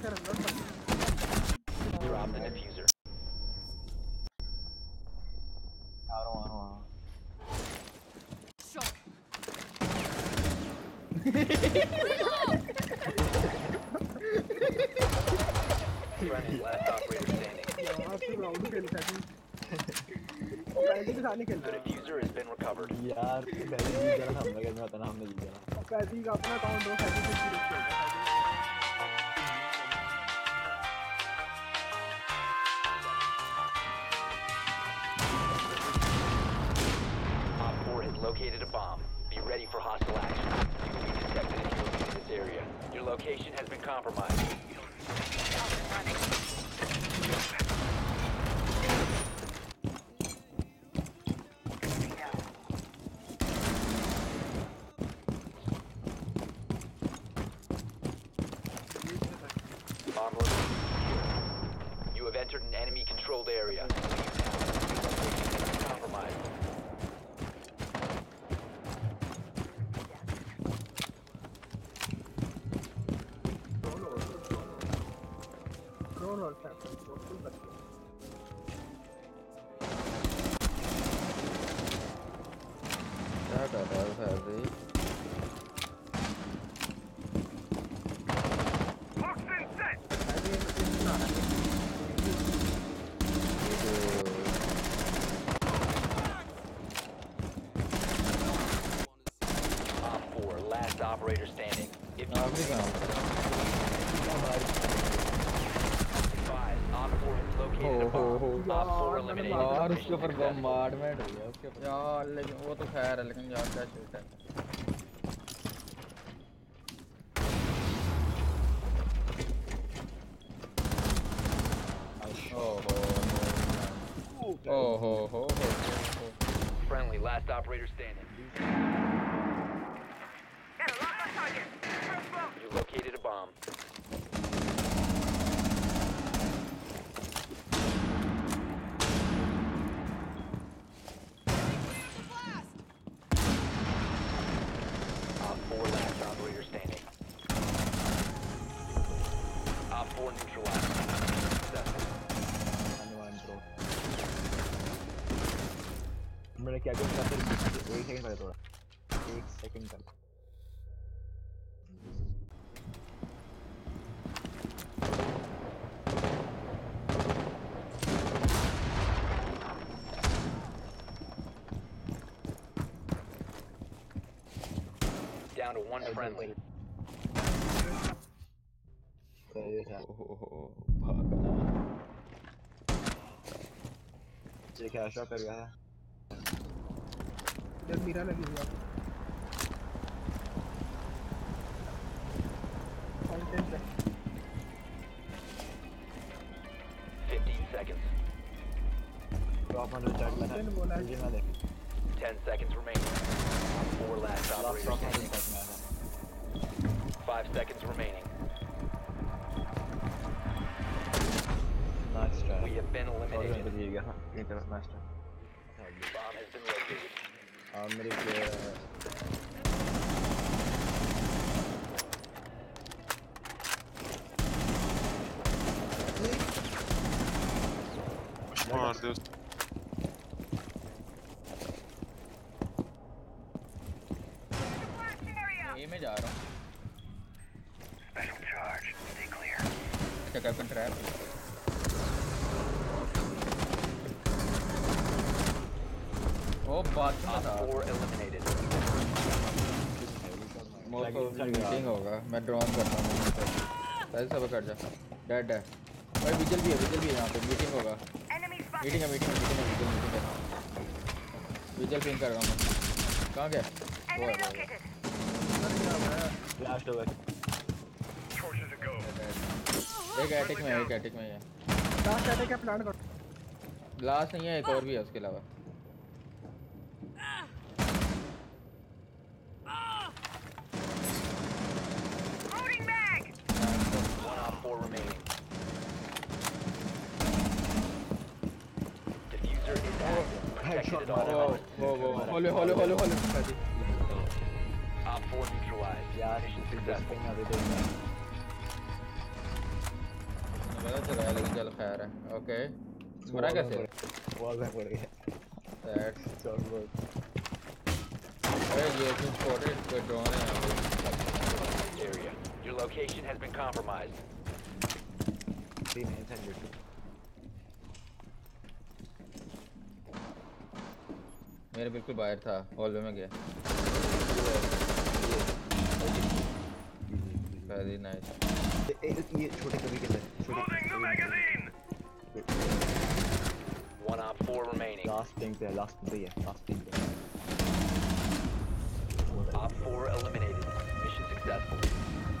से रंगा Drop the diffuser. आ रहा हूँ आ रहा हूँ Shock. Friendly last operator standing. यार तू राउंड खेल सकती पैसे के साथ नहीं The खेलना diffuser has been recovered. यार पहले जीत जाना हमने कहना था ना हमने जीत जाना पैसे का अपना अकाउंट दो located a bomb. Be ready for hostile action. You will be detected if you in this area. Your location has been compromised. Bomb location secure. You have entered an enemy controlled area. Leave now. Your location has been compromised no, no, sir. That was heavy. Op 4, last operator standing. If you... यार, eliminated. मैंने यार Mission उसके ऊपर successful. Bombardment हो गया उसके ऊपर यार लेकिन वो तो खैर है लेकिन यार क्या शूट है ओहो ओहो हो हो Friendly, last operator standing. You located a bomb. Op 4 neutralized. Successful. धन्यवाद ब्रो मैंने क्या किया था फिर एक सेकंड पहले थोड़ा एक सेकंड पहले Down to one friendly. Kayıra. Chica, yo cargada. Mira la guía. 15 seconds. Ten seconds remaining. Four last operators. Five seconds remaining. Должен быть Вига. Крипер, Настя. Анрике... Может, 4 eliminated. Most of meeting होगा। मैं ड्रोन करता हूँ पहले सब कर जा। डेड है। भाई विजल भी है विजल भी है यहाँ पे। मीटिंग होगा। मीटिंग है मीटिंग है मीटिंग है विजल मीटिंग है। विजल पिंग कर रहा हूँ मैं। कहाँ गया? वो है, है। लास्ट ओवर एक एटिक में एक एटिक में है लास्ट अटैक का प्लान करो। लास्ट नहीं है एक और भी है उसके अलावा। One Op 4 remaining. Diffuser is active. Protected at all वो costs. वो वो होले होले होले होले Op 4 neutralized. यार Mission फिर successful. दस पे ना दे दे पता चला लेकिन चल खैर है ओके मरा कैसे वॉल में पड़ गया दैट्स शॉट बोल अरे ये तुम स्पॉटेड कोई ड्रोन है यहाँ पे Area. Your location has been compromised. Minutes and two मेरे बिल्कुल बाहर था हॉलवे में गया वेरी नाइस ये छोटे कभी के अंदर छोटे One op four remaining. Last ping पे लास्ट पे है लास्ट पे Op four eliminated. Mission successful.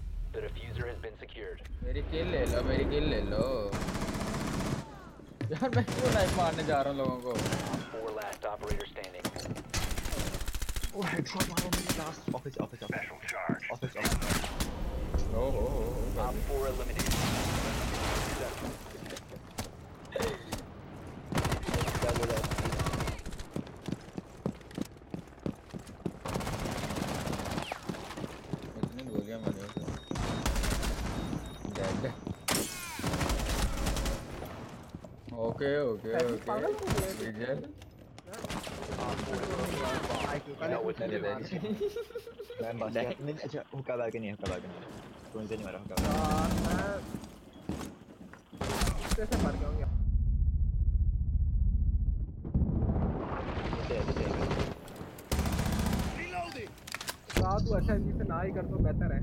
diffuser. The diffuser has been secured. मेरी किल ले लो मेरी किल ले लो यार मैं क्यों नाइफ मारने जा रहा हूँ लोगों को Op four last operator standing. ओ हेडशॉट मारा मैंने last office office office office office ओ हो हो हो Op four eliminated. यार नहीं अच्छा हुक्का बार के नहीं हुक्का बार के नहीं कौन से नहीं मारा हुक्का मैं कैसे मर हूँ कहा तू अच्छा से ना ही कर तो बेहतर है।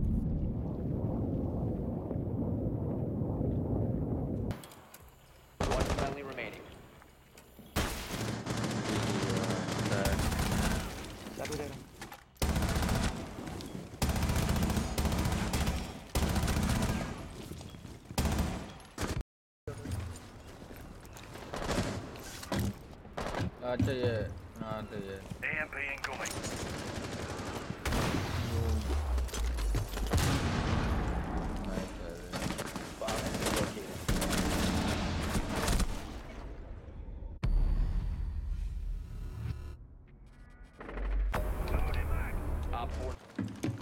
अच्छा ये हाँ तो ये। AMP incoming.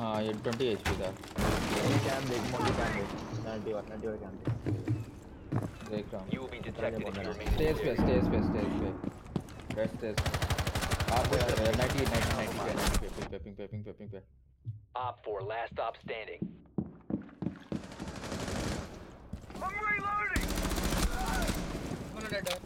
हाँ ये 20 एचपी था। कैम देख मोटी कैम देख 91 91 कैम देख देख रहा हूँ स्टेज पे स्टेज पे स्टेज पे Is. Op 90, 90, 90, Op 4, last stop standing. I'm reloading! 100.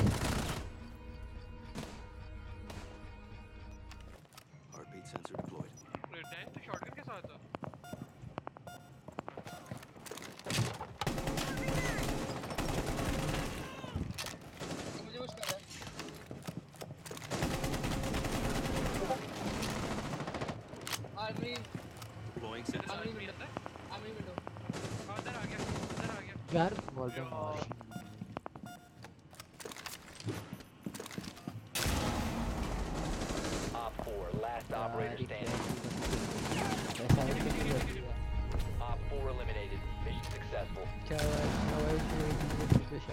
Deploying sensor. Army window army window अंदर आ गया अंदर आ गया यार बोल रहा हूँ Op four, last operator standing. ऐसा है कि नहीं होती है Op four eliminated. Mission successful. क्या हुआ क्या हुआ इसमें पेश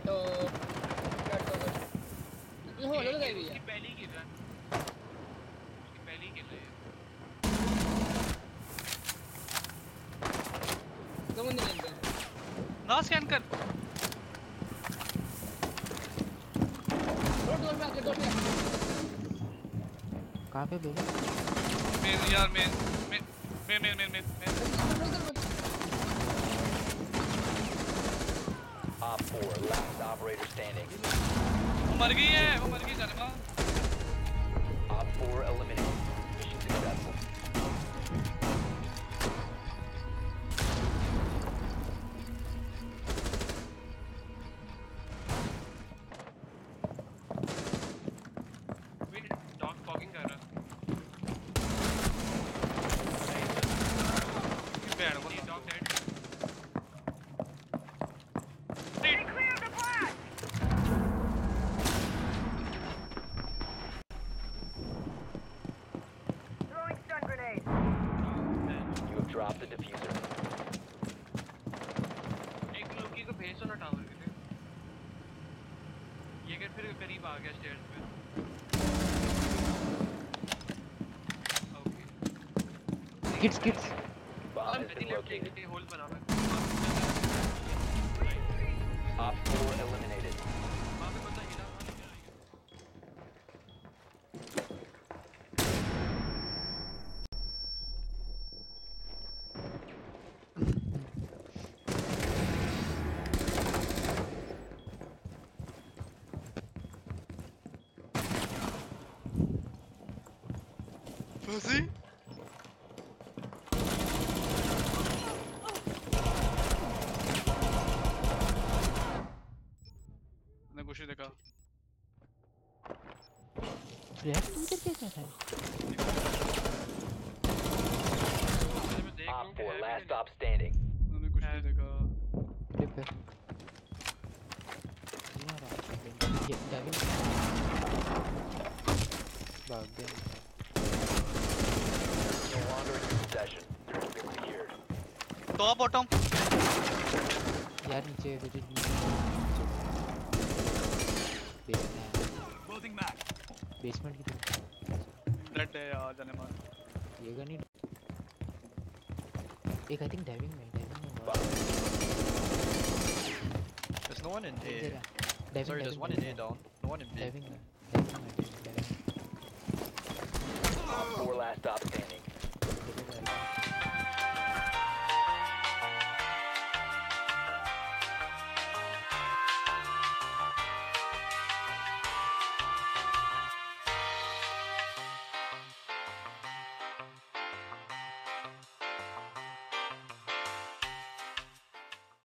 हटो हटो बस हो लो गई भैया पहली की रन है पहली गिर रही है तो मुझे ना स्कैन कर। रोड रोड पे आके रोड पे कहाँ पे बे? मेन यार main main main main main main main Op 4, last operator standing. वो मर गई है वो मर गई Sharma Op 4 eliminated. Dropped the diffuser. एक लोकी को भेज ना टावर के लिए। ये कर फिर करीब आ गया स्टेयर्स पे kids kids Pussy? Na gauche, d'accord. Op 4, last stop standing. Na gauche, d'accord. Flipper. Bagus. Top bottom यार नीचे मुझे देखना है बेसमेंट की तरफ़ डेड है यार जाने मान ये गन ही एक आई थिंक डाइविंग में डाइविंग में There's no one in A. इधर diving Sorry, there's one in A down. No one in B. Diving 4, last stop standing.